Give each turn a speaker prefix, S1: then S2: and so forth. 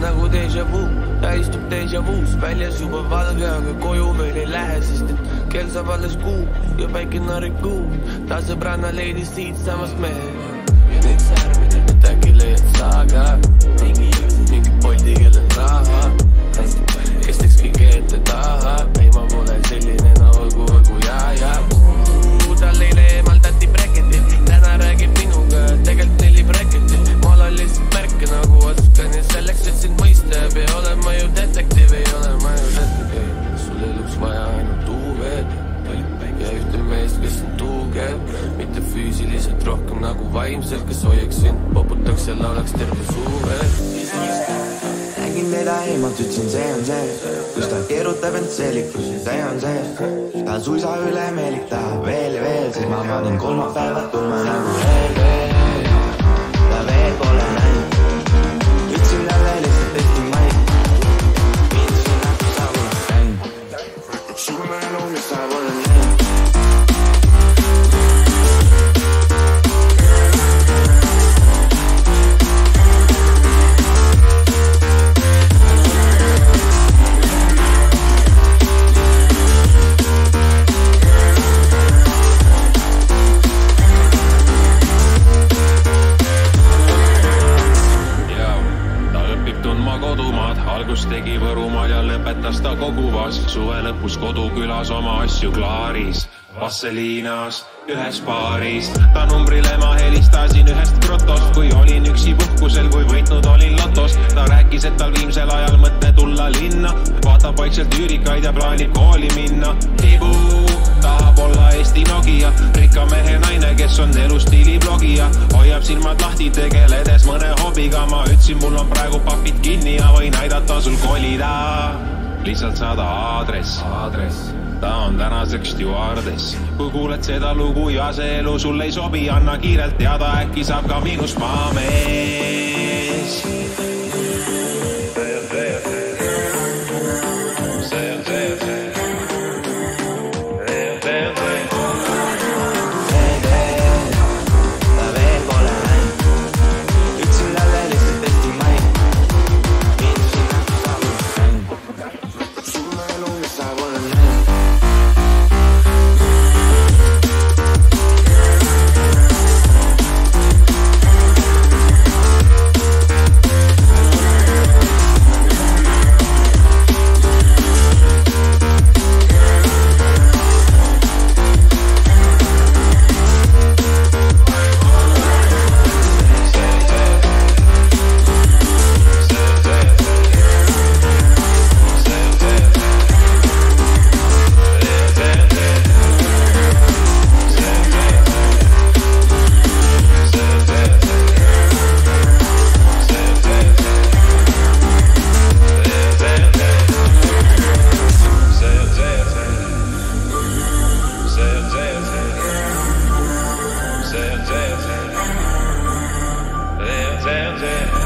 S1: nagu déjà vu ta istub déjà vu's väljas juba valge, aga koju veel ei lähe, sest et kell saab alles kuu ja päike narrib kuud. ta sõbranna leidis siitsamast mehe. Vaimselt, kes hoiaks sind, poputaks ja laulaks terve suve.
S2: nägin teda eemalt, ütlesin, see on see, kus ta keerutab end seelikus ja see on see. ta suisa ülemeelik tahab veel ja veel, siis ma panin kolmapäevad tulma nagu
S3: algust tegi Võrumaal ja lõpetas ta Koguvas. suve lõpus kodukülas oma asju klaaris, Vasseliinas ühes baaris. ta numbrile ma helistasin ühest grotost, kui olin üksi puhkusel, kui võitnud olin lotos. ta rääkis, et tal viimsel ajal mõte tulla linna, vaatab vaikselt üürikaid ja plaanib kooli minna. Tibu tahab olla Eesti Nokia, rikka mehe naine, kes on elustiili blogija, hoiab silmad lahti, tegeledes mõne hobiga. ma ütlesin, mul on praegu papid kinni aidata sul kolida. lihtsalt saada aadress, aadress ta on tänaseks stjuardess. kui kuuled seda lugu ja see elu sulle ei sobi, anna kiirelt teada, äkki saab ka minust maamees. stands.